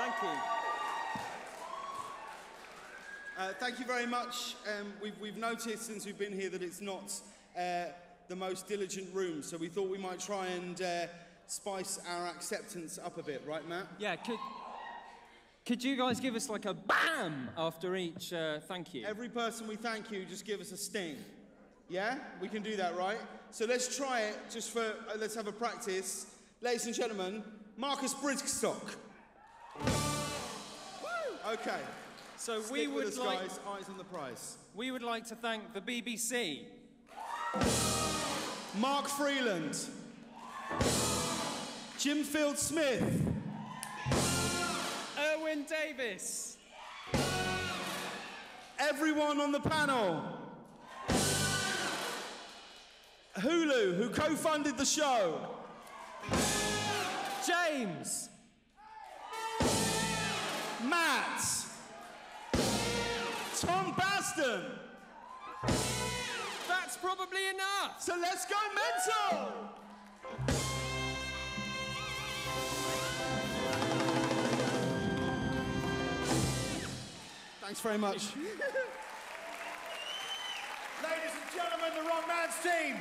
Thank you. Uh, thank you very much. Um, we've, we've, noticed since we've been here that it's not uh, the most diligent room, so we thought we might try and uh, spice our acceptance up a bit, right, Matt? Yeah, could, could you guys give us like a BAM after each uh, thank you? Every person we thank you, just give us a sting. Yeah? We can do that, right? So let's try it just for, uh, let's have a practice. Ladies and gentlemen, Marcus Brigstocke. Okay. So Stick we would us, like guys. Eyes on the prize. we would like to thank the BBC, Mark Freeland. Jim Field Smith. Erwin Davis, Everyone on the panel. Hulu, who co funded the show. James, Tom Basden. that's probably enough. So let's go mental! Thanks very much. Ladies and gentlemen, the Wrong Mans team.